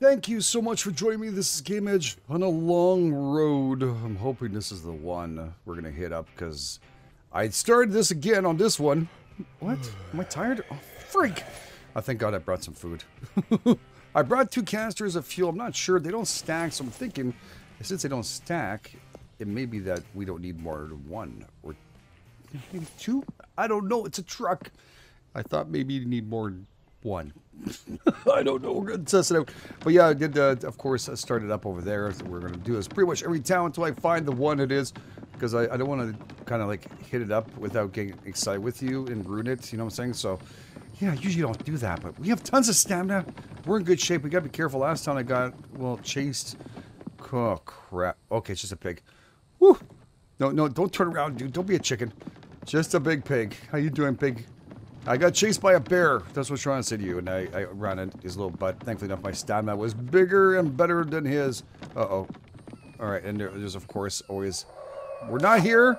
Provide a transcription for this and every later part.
Thank you so much for joining me. This is GameEdged on a long road. I'm hoping this is the one we're going to hit up because I started this again on this one. What? Am I tired? Oh, freak. I thank God I brought some food. I brought two canisters of fuel. I'm not sure. They don't stack, so I'm thinking since they don't stack, it may be that we don't need more than one or maybe two. I don't know. It's a truck. I thought maybe you need more one. I don't know. We're to test it out. But yeah, I did, uh, of course, I started up over there. So we're going to do this pretty much every town until I find the one it is. Because I, I don't want to kind of like hit it up without getting excited with you and ruin it. You know what I'm saying? So, yeah, I usually don't do that. But we have tons of stamina. We're in good shape. We got to be careful. Last time I got, well, chased. Oh, crap. Okay, it's just a pig. Woo. No, no, don't turn around, dude. Don't be a chicken. Just a big pig. How you doing, pig? I got chased by a bear. That's what Sean said to you. And I, I ran into his little butt. Thankfully enough, my stamina was bigger and better than his. Uh-oh. All right, and there's, of course, always... We're not here.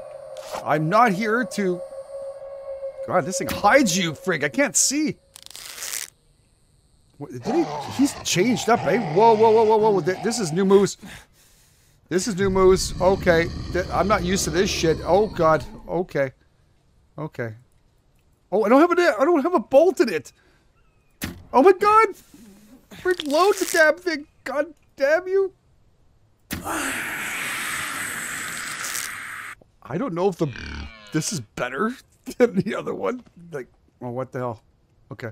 I'm not here to... God, this thing hides you, frig. I can't see. What, did he... He's changed up, eh? Whoa, whoa, whoa, whoa, whoa. This is new moves. This is new moves. Okay. I'm not used to this shit. Oh, God. Okay. Okay. Oh, I don't have a I don't have a bolt in it. Oh my god! Freak load the damn thing! God damn you! I don't know if the this is better than the other one. Like, well, what the hell? Okay,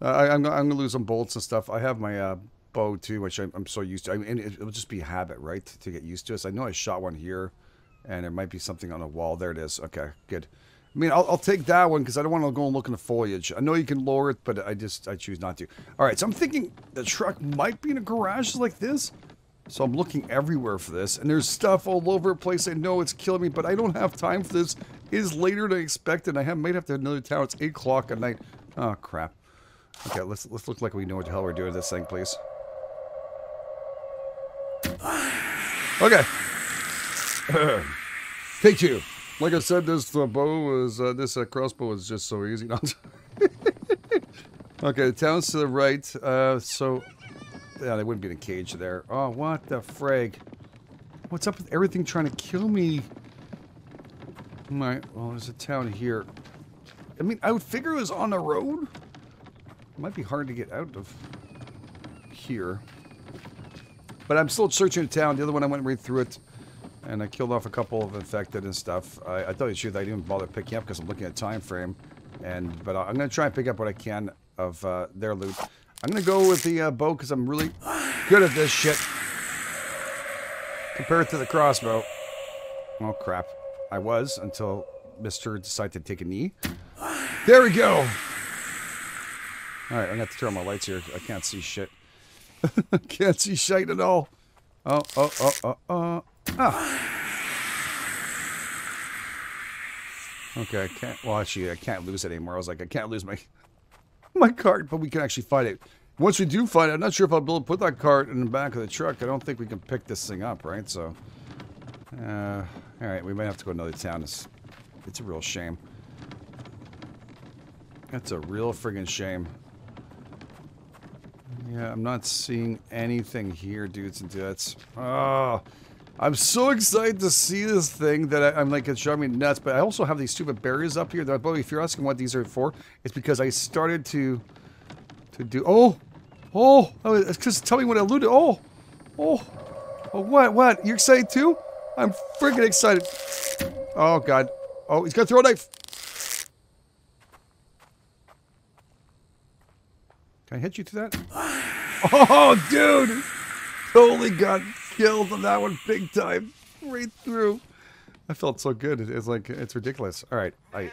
uh, I, am I'm, I'm gonna lose some bolts and stuff. I have my uh, bow too, which I'm, I'm, so used to. I mean, it, will just be a habit, right, to get used to. So I know I shot one here, and there might be something on the wall. There it is. Okay, good. I mean, I'll, I'll take that one because I don't want to go and look in the foliage. I know you can lower it, but I just I choose not to. All right, so I'm thinking the truck might be in a garage like this. So I'm looking everywhere for this, and there's stuff all over the place. I know it's killing me, but I don't have time for this. It is later than I expected. I have, might have to another town. It's 8 o'clock at night. Oh, crap. Okay, let's, let's look like we know what the hell we're doing this thing, please. Okay. Take two. Like I said, this uh, bow is uh, this uh, crossbow is just so easy. okay, the town's to the right. Uh, so yeah, they wouldn't be in a cage there. Oh, what the frig? What's up with everything trying to kill me? Alright, well, there's a town here. I mean, I would figure it was on the road. It might be hard to get out of here. But I'm still searching the town. The other one, I went right through it. And I killed off a couple of infected and stuff. I, I tell you the truth, I didn't bother picking up because I'm looking at time frame. And But I'm going to try and pick up what I can of uh, their loot. I'm going to go with the uh, bow because I'm really good at this shit. Compared to the crossbow. Oh, crap. I was until Mr. decided to take a knee. There we go. Alright, I'm going to have to turn on my lights here. I can't see shit. can't see shit at all. Oh, oh, oh, oh, oh. Oh. Okay, I can't. Well, actually, I can't lose it anymore. I was like, I can't lose my my cart, but we can actually find it. Once we do find it, I'm not sure if I'll be able to put that cart in the back of the truck. I don't think we can pick this thing up, right? So, uh, all right, we might have to go to another town. It's, it's a real shame. That's a real friggin' shame. Yeah, I'm not seeing anything here, dudes and dudes. Oh, I'm so excited to see this thing that I, am like, it's driving me nuts. But I also have these stupid barriers up here. That, boy, if you're asking what these are for, it's because I started to, to do. Oh, oh, oh just tell me what I looted. Oh, oh, oh, what, what? You're excited too? I'm freaking excited. Oh God. Oh, he's gonna throw a knife. Can I hit you to that? Oh, dude! Totally got killed on that one big time. Right through. I felt so good. It's like, it's ridiculous. All right. I.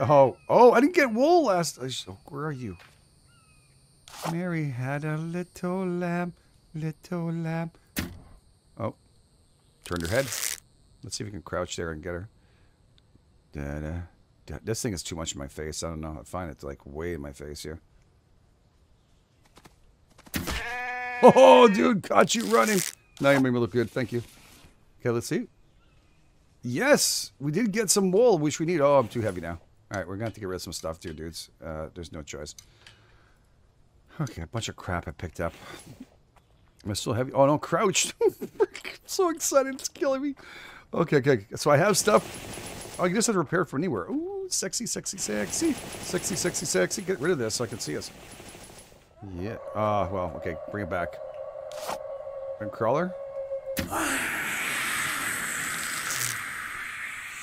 Oh, oh, I didn't get wool last. Where are you? Mary had a little lamb, little lamb. Oh, turned her head. Let's see if we can crouch there and get her. Da -da. This thing is too much in my face. I don't know. I find it like way in my face here. Oh, dude, caught you running. Now you made me look good. Thank you. Okay, let's see. Yes, we did get some wool, which we need. Oh, I'm too heavy now. All right, we're going to have to get rid of some stuff too, dudes. Uh, there's no choice. Okay, a bunch of crap I picked up. Am I still heavy? Oh no, crouched. so excited, it's killing me. Okay, okay. So I have stuff. Oh, you just have to repair from anywhere. Ooh, sexy, sexy, sexy. Sexy, sexy, sexy. Get rid of this so I can see us. Yeah. Ah, uh, well, okay. Bring it back. And crawler.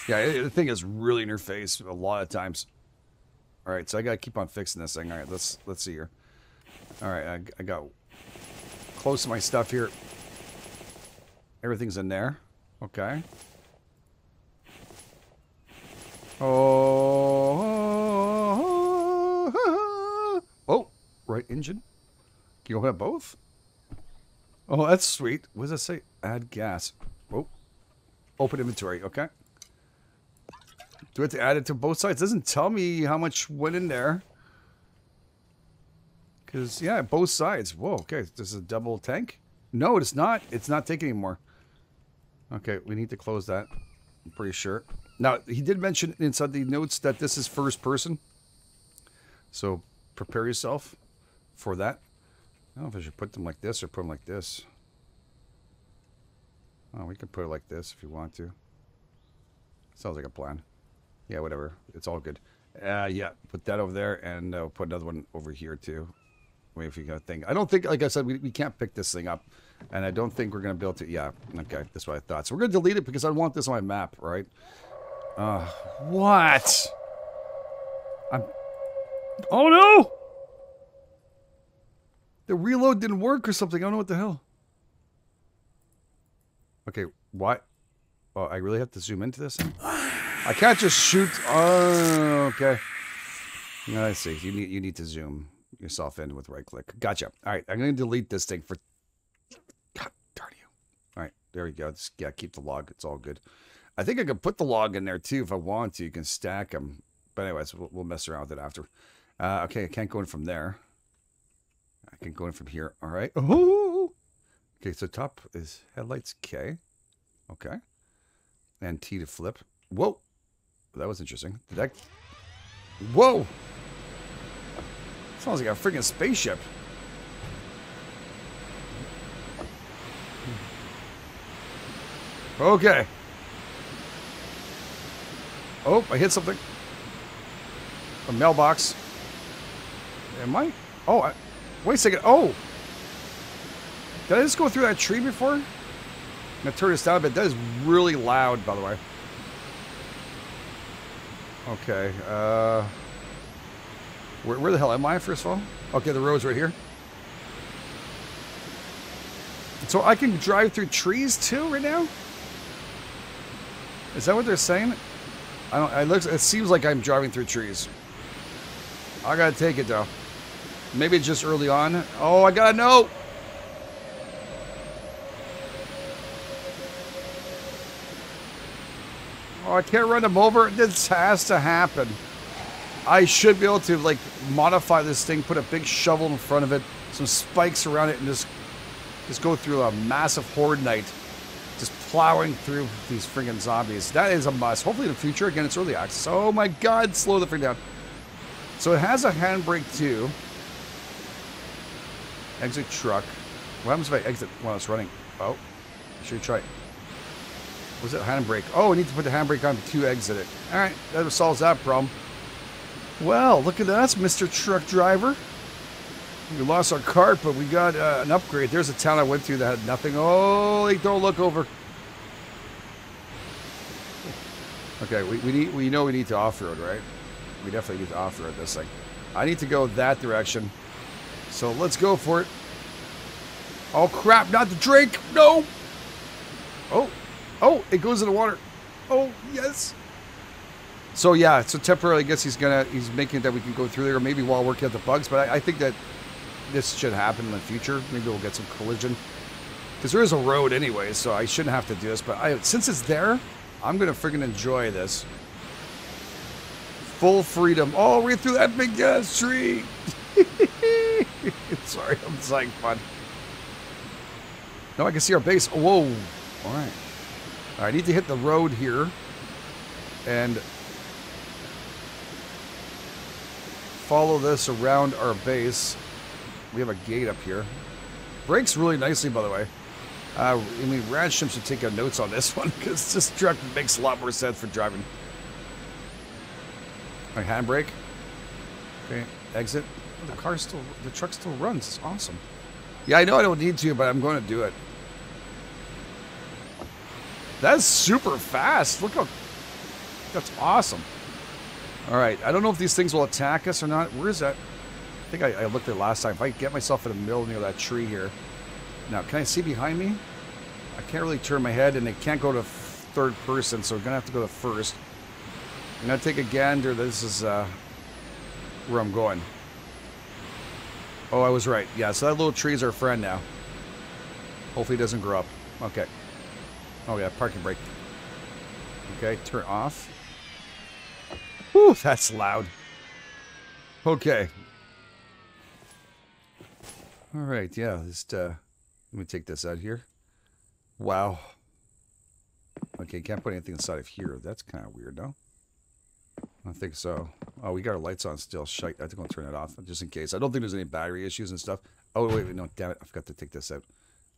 Yeah, the thing is really in your face a lot of times. All right, so I gotta keep on fixing this thing. All right, let's let's see here. All right, I, I got close to my stuff here. Everything's in there. Okay. Oh, oh, right engine. Can you open up both? Oh, that's sweet. What does it say? Add gas. Oh, open inventory. Okay. Do I have to add it to both sides? Doesn't tell me how much went in there. Because, yeah, both sides. Whoa, okay. This is a double tank? No, it's not. It's not taking anymore. Okay, we need to close that. I'm pretty sure. Now, he did mention inside the notes that this is first person. So, prepare yourself for that. I don't know if I should put them like this or put them like this. Oh, we can put it like this if you want to. Sounds like a plan. Yeah, whatever. It's all good. Uh, yeah, put that over there and uh, put another one over here too. Wait if you got a thing. I don't think, like I said, we, we can't pick this thing up. And I don't think we're going to be able to. Yeah, okay. That's what I thought. So we're going to delete it because I want this on my map, right? Uh, what? I'm... Oh, no! The reload didn't work or something. I don't know what the hell. Okay, what? Oh, I really have to zoom into this? I can't just shoot. Oh, okay. I see. You need you need to zoom yourself in with right click. Gotcha. All right, I'm going to delete this thing for God darn you. All right, there we go. Just, yeah, keep the log. It's all good. I think I could put the log in there too if I want to. You can stack them. But anyways, we'll, we'll mess around with it after. Uh, okay, I can't go in from there. I can go in from here. All right. Oh. Okay, so top is headlights K. Okay. And T to flip. Whoa. That was interesting. Did that... Whoa. Sounds like a freaking spaceship. Okay. Oh, I hit something. A mailbox. Am I? Oh, I, wait a second. Oh. Did I just go through that tree before? I'm to turn this down a bit. That is really loud, by the way. Okay. Uh, where, where the hell am I, first of all? Okay, the road's right here. So I can drive through trees, too, right now? Is that what they're saying? I don't. It looks. It seems like I'm driving through trees. I gotta take it though. Maybe it's just early on. Oh, I gotta know. Oh, I can't run them over. This has to happen. I should be able to like modify this thing, put a big shovel in front of it, some spikes around it, and just just go through a massive horde night just plowing through these friggin' zombies. That is a must. Hopefully in the future, again, it's early access. Oh my god, slow the thing down. So it has a handbrake too. Exit truck. What happens if I exit while it's running? Oh, should try. Was it handbrake? Oh, I need to put the handbrake on to exit it. All right, that solves that problem. Well, look at that, Mr. Truck Driver. We lost our cart, but we got uh, an upgrade. There's a town I went through that had nothing. Oh, don't look over. Okay, we, we need we know we need to off-road, right? We definitely need to off-road this thing. I need to go that direction. So let's go for it. Oh crap, not the drink! No! Oh, oh, it goes in the water. Oh, yes. So yeah, so temporarily I guess he's gonna he's making it that we can go through there, maybe while working out the bugs, but I, I think that this should happen in the future. Maybe we'll get some collision. Because there is a road anyway, so I shouldn't have to do this. But I, since it's there, I'm going to friggin' enjoy this. Full freedom. Oh, all the way through that big ass tree. Sorry, I'm just having fun. No, I can see our base. Whoa. All right. I need to hit the road here. And follow this around our base. we have a gate up here. Brakes really nicely, by the way. Uh, I mean, Radsham should take notes on this one because this truck makes a lot more sense for driving. My handbrake. Okay, exit. Oh, the car still, the truck still runs. It's awesome. Yeah, I know I don't need to, but I'm going to do it. That's super fast. Look how, that's awesome. All right, I don't know if these things will attack us or not. Where is that? I think I, I looked at last time. If I get myself in the middle near that tree here. Now, can I see behind me? I can't really turn my head, and it can't go to third person, so we're going to have to go to first. I'm going to take a gander. This is uh, where I'm going. Oh, I was right. Yeah, so that little tree is our friend now. Hopefully it doesn't grow up. Okay. Oh, yeah, parking brake. Okay, turn off. Whew, that's loud. Okay. All right, yeah, just, uh, let me take this out here. Wow. Okay, can't put anything inside of here. That's kind of weird, no? I think so. Oh, we got our lights on still. Shite. I think I'll turn it off just in case. I don't think there's any battery issues and stuff. Oh, wait, wait, no, damn it. I forgot to take this out.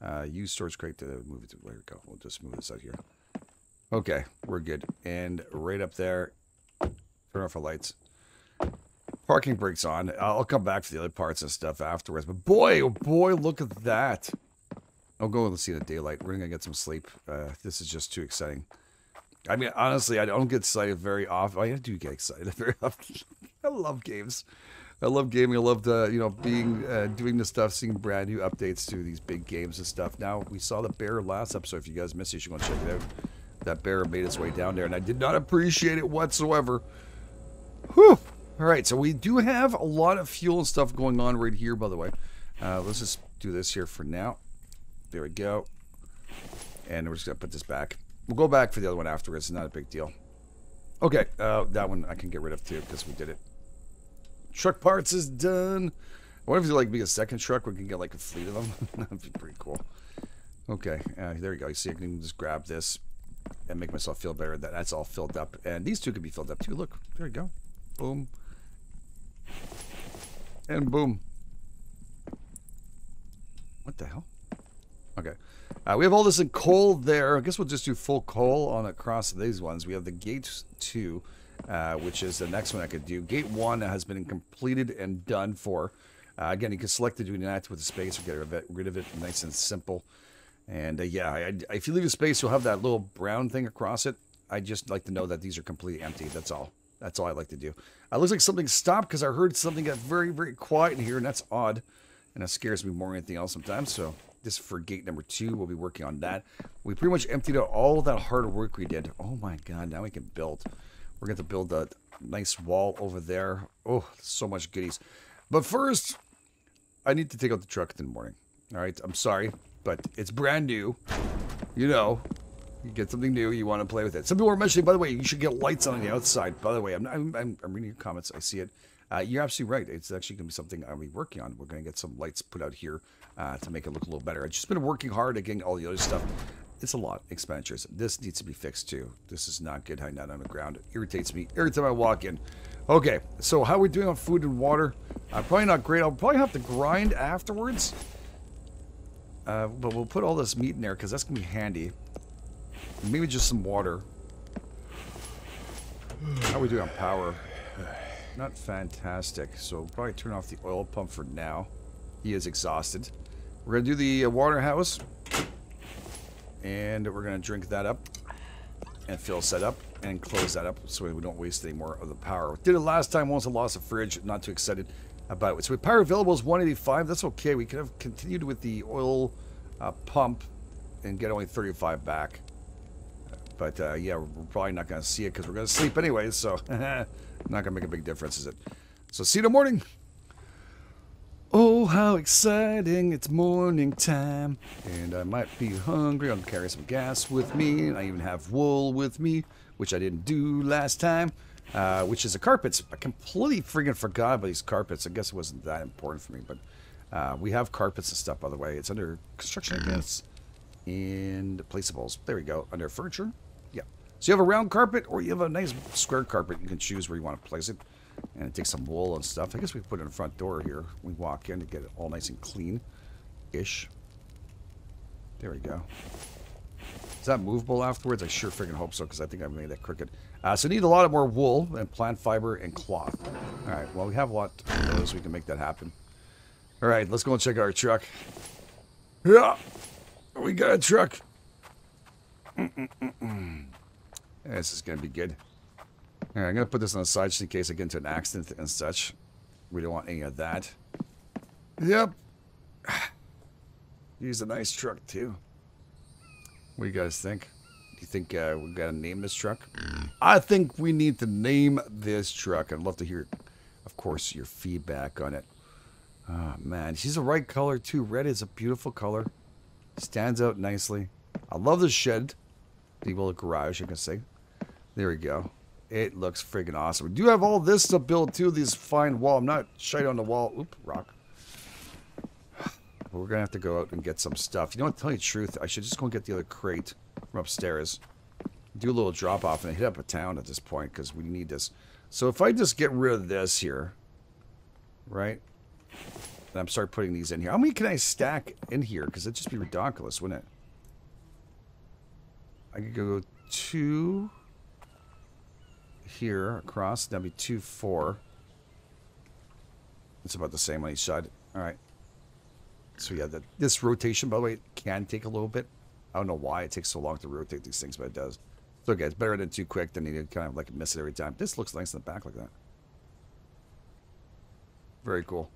Uh, use storage crate to move it to, there we go. We'll just move this out here. Okay, we're good. And right up there, turn off our lights. Parking brakes on. I'll come back for the other parts and stuff afterwards. But boy, oh boy, look at that. I'll go and see the daylight. We're going to get some sleep. Uh, this is just too exciting. I mean, honestly, I don't get excited very often. I do get excited very often. I love games. I love gaming. I love the, you know, being, uh, doing the stuff, seeing brand new updates to these big games and stuff. Now, we saw the bear last episode. If you guys missed it, you should go check it out. That bear made its way down there, and I did not appreciate it whatsoever. Whew. All right, so we do have a lot of fuel and stuff going on right here, by the way. Uh, let's just do this here for now. There we go. And we're just going to put this back. We'll go back for the other one afterwards. It's not a big deal. Okay, uh, that one I can get rid of too because we did it. Truck parts is done. What if you like be a second truck? We can get like a fleet of them. That'd be pretty cool. Okay, uh, there you go. You see, I can just grab this and make myself feel better that that's all filled up. And these two can be filled up too. Look, there you go. Boom. And boom. What the hell? Okay. Uh, we have all this in coal there. I guess we'll just do full coal on across these ones. We have the gate 2, uh, which is the next one I could do. Gate 1 has been completed and done for. Uh, again, you can select to do that with the space or get rid of it, nice and simple. And uh, yeah, I, I, if you leave a space, you'll have that little brown thing across it. I just like to know that these are completely empty. That's all. That's all I like to do. It looks like something stopped because I heard something got very, very quiet in here, and that's odd. And it scares me more than anything else sometimes. So this is for gate number two. We'll be working on that. We pretty much emptied out all that hard work we did. Oh my god, now we can build. We're going to build a nice wall over there. Oh, so much goodies. But first, I need to take out the truck in the morning. All right, I'm sorry, but it's brand new. You know, you get something new, you want to play with it. Some people are mentioning, by the way, you should get lights on the outside. By the way, I'm, I'm, I'm reading your comments. I see it. Uh, you're absolutely right. It's actually going to be something I'll be working on. We're going to get some lights put out here uh, to make it look a little better. I've just been working hard at getting all the other stuff. It's a lot expenditures. This needs to be fixed too. This is not good hiding out on the ground. It irritates me every time I walk in. Okay, so how are we doing on food and water? Uh, probably not great. I'll probably have to grind afterwards. Uh, but we'll put all this meat in there because that's going to be handy. Maybe just some water. How are we doing on power? Not fantastic. So probably turn off the oil pump for now. He is exhausted. We're going to do the uh, water house. And we're going to drink that up. And fill set up. And close that up so we don't waste any more of the power. Did it last time once I lost a fridge. Not too excited about it. So power available is 185. That's okay. We could have continued with the oil uh, pump and get only 35 back. But uh, yeah, we're probably not going to see it because we're going to sleep anyway. So not going to make a big difference, is it? So see you in the morning. Oh, how exciting, it's morning time. And I might be hungry, I'll carry some gas with me. I even have wool with me, which I didn't do last time. Uh, which is the carpets. I completely freaking forgot about these carpets. I guess it wasn't that important for me, but uh, we have carpets and stuff, by the way. It's under construction, I guess. And placeables. There we go. Under furniture. Yeah. So you have a round carpet or you have a nice square carpet. You can choose where you want to place it. And it takes some wool and stuff. I guess we put it in the front door here. We walk in to get it all nice and clean-ish. There we go. Is that movable afterwards? I sure freaking hope so, because I think I made that crooked. Uh, so need a lot of more wool and plant fiber and cloth. All right, well, we have a lot of those. We can make that happen. All right, let's go and check our truck. Yeah, we got a truck. Mm -mm -mm this is going to be good. All right, I'm going to put this on the side just in case I get into an accident and such. We don't want any of that. Yep. Use a nice truck, too. What do you guys think? Do you think uh, we got to name this truck? I think we need to name this truck. I'd love to hear, of course, your feedback on it. Oh, man. She's the right color, too. Red is a beautiful color. Stands out nicely. I love the shed. The little garage, I can say. There we go. It looks friggin' awesome. We do have all this to build, too. These fine wall. I'm not shite on the wall. Oop, rock. But we're to have to go out and get some stuff. You know what? Tell you the truth, I should just go and get the other crate from upstairs. Do a little drop off and hit up a town at this point because we need this. So if I just get rid of this here, right? And I'm start putting these in here. How many can I stack in here? Because it'd just be ridiculous, wouldn't it? I could go two here across. That'd be two, four. It's about the same on each side. All right. So yeah, the, this rotation, by the way, can take a little bit. I don't know why it takes so long to rotate these things, but it does. It's okay. It's better than too quick than you kind of like miss it every time. This looks nice in the back like that. Very cool.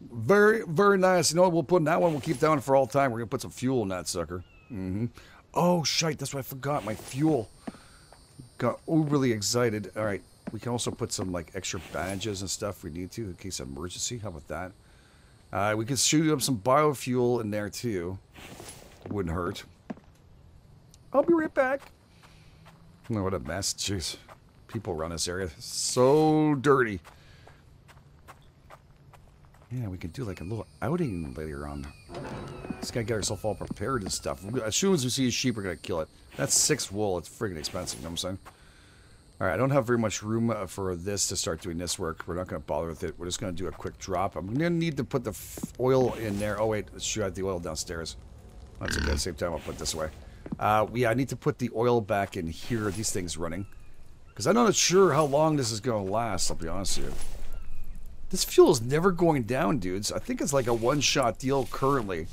Very, very nice. You know what? We'll put that one. We'll keep that one for all time. We're to put some fuel in that sucker. Mm-hmm. Oh, shite. That's what I forgot. My fuel. Got overly excited. All right. We can also put some like extra bandages and stuff we need to in case of emergency. How about that? Uh, we could shoot up some biofuel in there too. Wouldn't hurt. I'll be right back. Oh, what a mess. Jeez. People around this area. So dirty. Yeah, we could do like a little outing later on. Just gotta get ourselves all prepared and stuff. As soon as we see a sheep, we're gonna kill it. That's six wool. It's friggin' expensive, you know what I'm saying? Alright, I don't have very much room uh, for this to start doing this work. We're not to bother with it. We're just to do a quick drop. I'm to need to put the oil in there. Oh, wait. Let's shoot out the oil downstairs. That's okay. At the same time, I'll put this away. Uh, yeah, I need to put the oil back in here. These things running. Because I'm not sure how long this is to last, I'll be honest with you. This fuel is never going down, dudes. I think it's like a one-shot deal currently.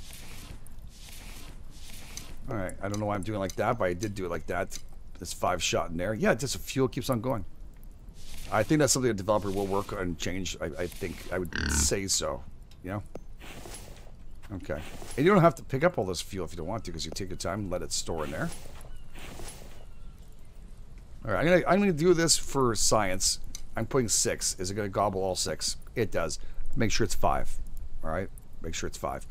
Alright, I don't know why I'm doing like that, but I did do it like that this five shot in there. Yeah, just fuel keeps on going. I think that's something a developer will work on change. I, I think I would say so. You know? Okay. And you don't have to pick up all this fuel if you don't want to, because you take your time and let it store in there. All right, I'm gonna I'm gonna do this for science. I'm putting six. Is it gonna gobble all six? It does. Make sure it's five. All right. Make sure it's five.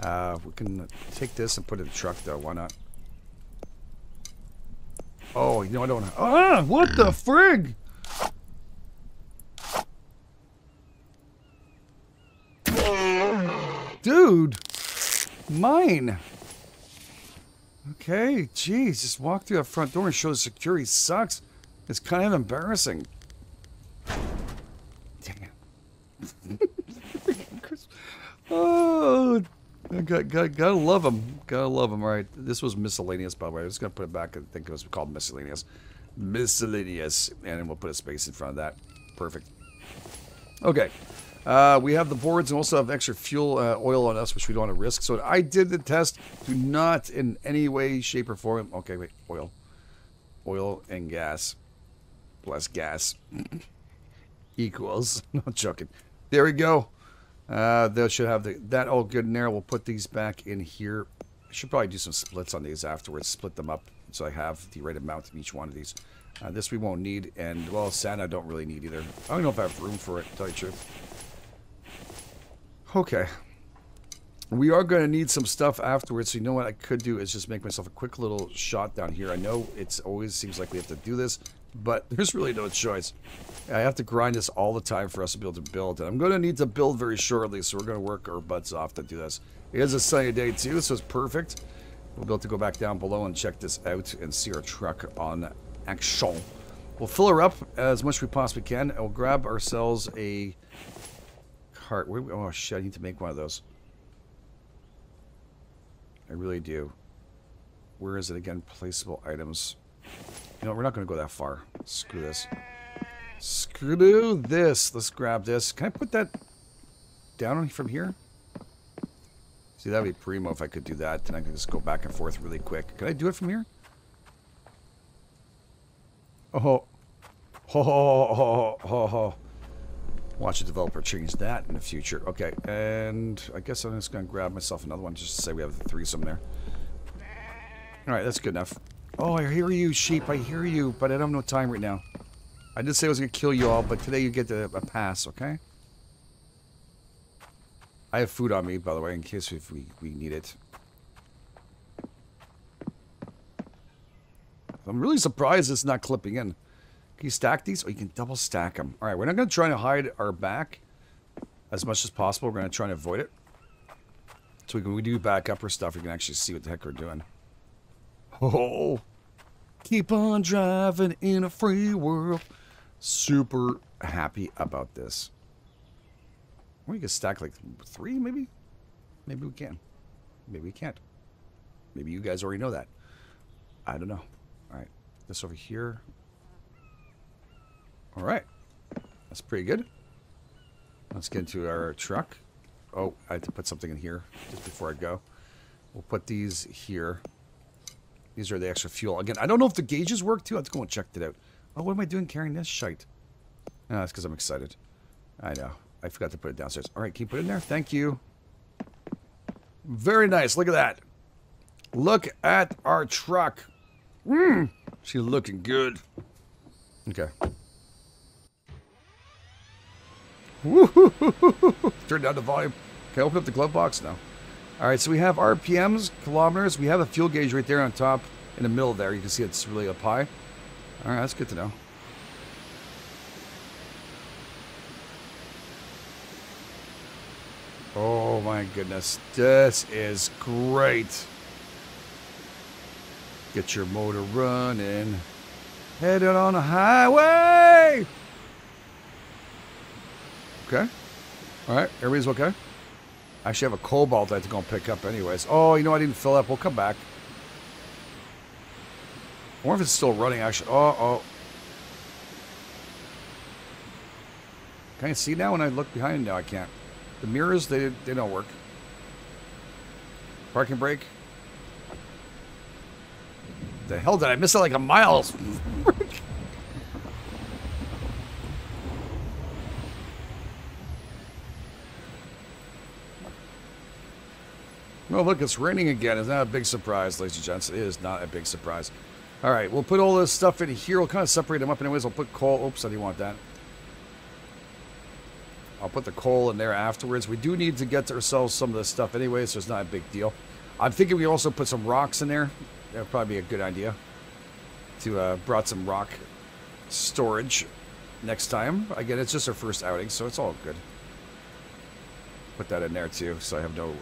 Uh, we can take this and put it in the truck, though. Why not? Oh, you know I don't. Ah, what the frig? Dude, mine. Okay, jeez, just walk through that front door and show the security sucks. It's kind of embarrassing. Dang it. Oh, Got, got, gotta love them. Gotta love them. All right. This was miscellaneous, by the way. Just going to put it back. I think it was called miscellaneous. Miscellaneous. And we'll put a space in front of that. Perfect. Okay. Uh, we have the boards and also have extra fuel uh, oil on us, which we don't want to risk. So I did the test. Do not in any way, shape, or form. Okay, wait. Oil. Oil and gas. Plus gas. Equals. Not joking. There we go. Uh, they should have the, that all good in there. We'll put these back in here. I should probably do some splits on these afterwards. Split them up so I have the right amount of each one of these. Uh, this we won't need, and, well, sand I don't really need either. I don't know if I have room for it, to tell you the truth. Okay. We are going to need some stuff afterwards, so you know what I could do is just make myself a quick little shot down here. I know it always seems like we have to do this, but there's really no choice. I have to grind this all the time for us to be able to build. And I'm going to need to build very shortly, so we're going to work our butts off to do this. It is a sunny day, too, so it's perfect. We'll be able to go back down below and check this out and see our truck on action. We'll fill her up as much as we possibly can, and we'll grab ourselves a cart. Oh, shit, I need to make one of those. I really do. Where is it again? Placeable items. You know, we're not going to go that far. Screw this. Screw this. Let's grab this. Can I put that down from here? See, that'd be primo if I could do that. Then I can just go back and forth really quick. Can I do it from here? Oh. Ho, ho, ho, ho, ho. Watch a developer change that in the future. Okay, and I guess I'm just going to grab myself another one just to say we have the threesome there. Alright, that's good enough. Oh, I hear you, sheep. I hear you, but I don't have no time right now. I did say I was going to kill you all, but today you get a, a pass, okay? I have food on me, by the way, in case if we, we need it. I'm really surprised it's not clipping in. Can you stack these? Oh, you can double stack them. All right, we're not going to try to hide our back as much as possible. We're going to try and avoid it. So we can we do back up our stuff. We can actually see what the heck we're doing. Oh, keep on driving in a free world. Super happy about this. We can stack like three, maybe? Maybe we can. Maybe we can't. Maybe you guys already know that. I don't know. All right, this over here. All right. That's pretty good. Let's get into our truck. Oh, I have to put something in here just before I go. We'll put these here. These are the extra fuel. Again, I don't know if the gauges work too. Let's go and check it out. Oh, what am I doing carrying this shite? Oh, that's because I'm excited. I know. I forgot to put it downstairs. All right, can you put it in there? Thank you. Very nice. Look at that. Look at our truck. Mmm. She's looking good. Okay. Turn down the volume. Okay, open up the glove box now. All right, so we have RPMs, kilometers. We have a fuel gauge right there on top in the middle there. You can see it's really up high. All right, that's good to know. Oh my goodness, this is great. Get your motor running. Headed on a highway. Okay. All right. Everybody's okay? I actually have a cobalt I have to pick up anyways. Oh, you know I didn't fill up. We'll come back. I wonder if it's still running actually. Oh, oh. Can I see now when I look behind? No, I can't. The mirrors, they, they don't work. Parking brake. The hell did I miss it like a mile? Oh, look, it's raining again. It's not a big surprise, ladies and gents. It is not a big surprise. All right, we'll put all this stuff in here. We'll kind of separate them up anyways. I'll put coal. Oops, I didn't want that. I'll put the coal in there afterwards. We do need to get to ourselves some of this stuff anyways, so it's not a big deal. I'm thinking we also put some rocks in there. That would probably be a good idea. To uh, brought some rock storage next time. Again, it's just our first outing, so it's all good. Put that in there too, so I have no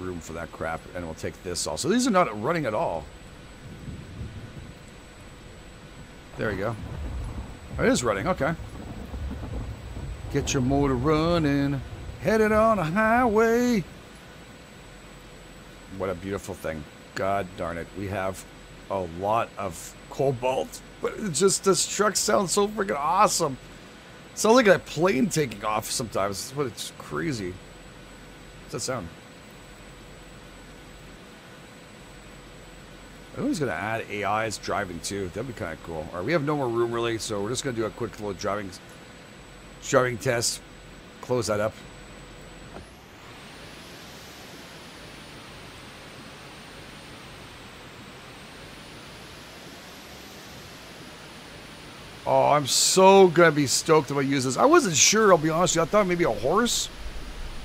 room for that crap, and we'll take this also. These are not running at all. There we go. Oh, it is running, okay. Get your motor running, headed on a highway. What a beautiful thing. God darn it. We have a lot of cobalt, but just this truck sounds so freaking awesome. Sounds like a plane taking off sometimes. But it's crazy. What's that sound? I he's going to add AI's driving too. That'd be kind of cool. All right, we have no more room really, so we're just going to do a quick little driving, driving test. Close that up. Oh, I'm so gonna be stoked if I use this. I wasn't sure, I'll be honest with you. I thought maybe a horse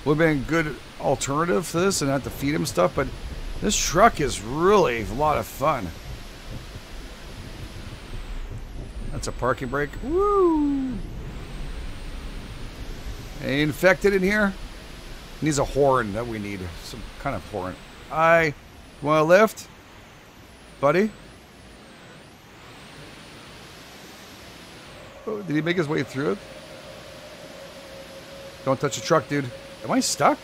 would have been a good alternative to this and have to feed him stuff, but this truck is really a lot of fun. That's a parking brake. Woo! Any infected in here? Needs a horn that we need. Some kind of horn. I want to lift? Buddy? Oh, did he make his way through it? Don't touch the truck, dude. Am I stuck?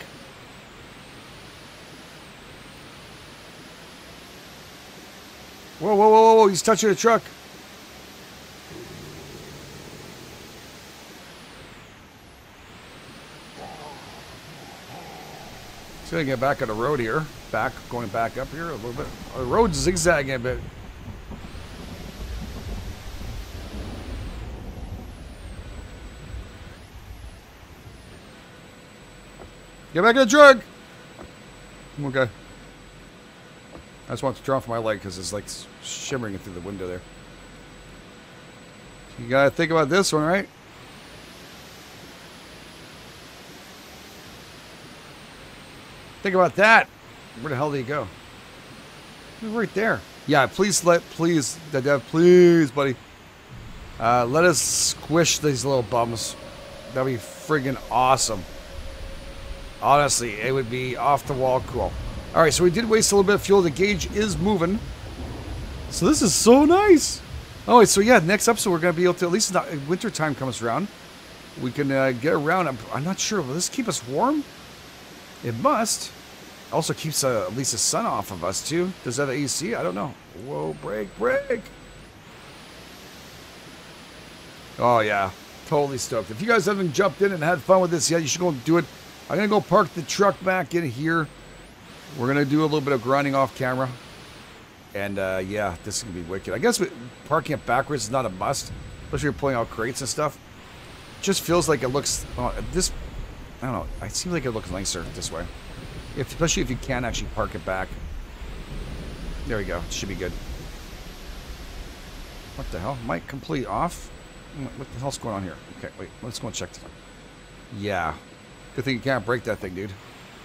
Whoa, whoa, whoa, whoa, he's touching the truck. He's gonna get back on the road here. Back, going back up here a little bit. The road's zigzagging a bit. Get back in the truck! Okay. I just want to turn off my light because it's like shimmering through the window there. You gotta think about this one, right? Think about that. Where the hell did he go? Right there. Yeah, please let, please, the Dev, please, buddy. Uh, let us squish these little bums. That'd be friggin' awesome. Honestly, it would be off the wall cool. All right, so we did waste a little bit of fuel. The gauge is moving. So this is so nice. Oh, so yeah, next episode we're going to be able to, at least not, winter time comes around, we can uh, get around. I'm, I'm, not sure. Will this keep us warm? It must. Also keeps uh, at least the sun off of us, too. Does that AC? I don't know. Whoa, break, break. Oh, yeah. Totally stoked. If you guys haven't jumped in and had fun with this yet, you should go and do it. I'm going to go park the truck back in here. We're going to do a little bit of grinding off camera. And, uh, yeah, this is going to be wicked. I guess parking it backwards is not a must. Especially if you're pulling out crates and stuff. It just feels like it looks... Oh, this... I don't know. It seems like it looks nicer this way. If, especially if you can actually park it back. There we go. It should be good. What the hell? Might complete off? What the hell's going on here? Okay, wait. Let's go and check this. Yeah. Good thing you can't break that thing, dude.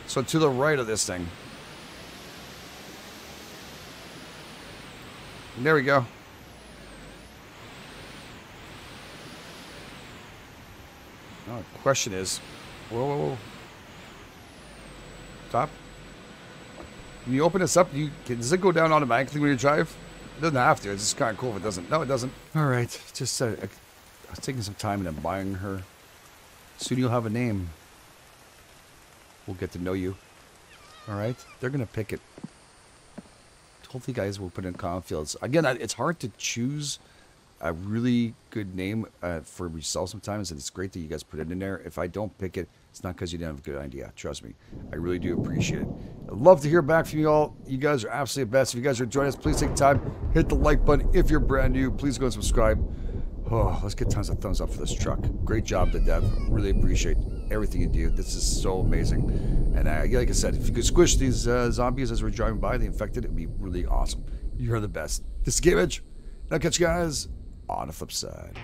So to the right of this thing. There we go. Now the question is, whoa, whoa, whoa. Stop. When you open this up, you can, does it go down automatically when you drive? It doesn't have to. It's just kind of cool if it doesn't. No, it doesn't. All right. Just uh, I was taking some time and admiring her. Soon you'll have a name. We'll get to know you. All right. They're gonna pick it. Hopefully, guys will put in comment fields. Again, it's hard to choose a really good name uh, for yourself sometimes, and it's great that you guys put it in there. If I don't pick it, it's not because you didn't have a good idea. Trust me. I really do appreciate it. I'd love to hear back from you all. You guys are absolutely the best. If you guys are joining us, please take time, hit the like button. If you're brand new, please go and subscribe. Oh, let's get tons of thumbs up for this truck. Great job, the dev. Really appreciate everything you do. This is so amazing. And uh, like I said, if you could squish these uh, zombies as we're driving by, the infected, it would be really awesome. You're the best. This is GameEdged. I'll catch you guys on the flip side.